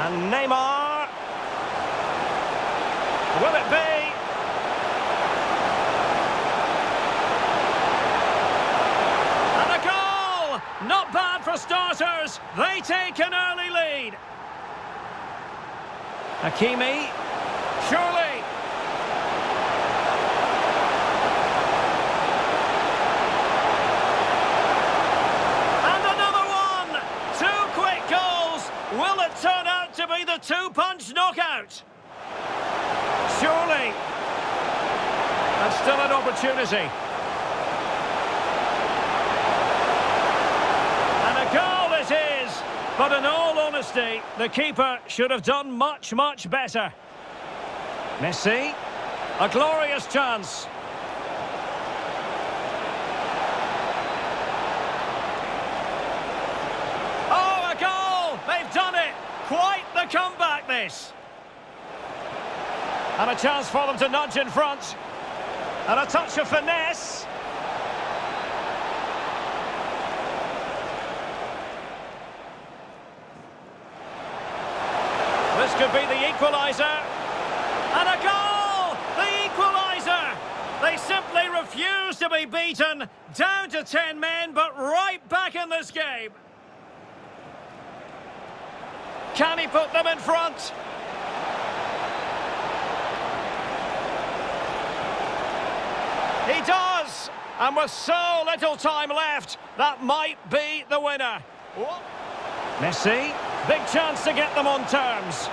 And Neymar. Will it be? And a goal! Not bad for starters. They take an early lead. Hakimi. Surely. Two-punch knockout? Surely. And still an opportunity. And a goal it is! But in all honesty, the keeper should have done much, much better. Messi. A glorious chance. Oh, a goal! They've done it! Quite the comeback, this! And a chance for them to nudge in front. And a touch of finesse. This could be the equaliser. And a goal! The equaliser! They simply refuse to be beaten. Down to 10 men, but right back in this game. Can he put them in front? He does! And with so little time left, that might be the winner. Messi, big chance to get them on terms.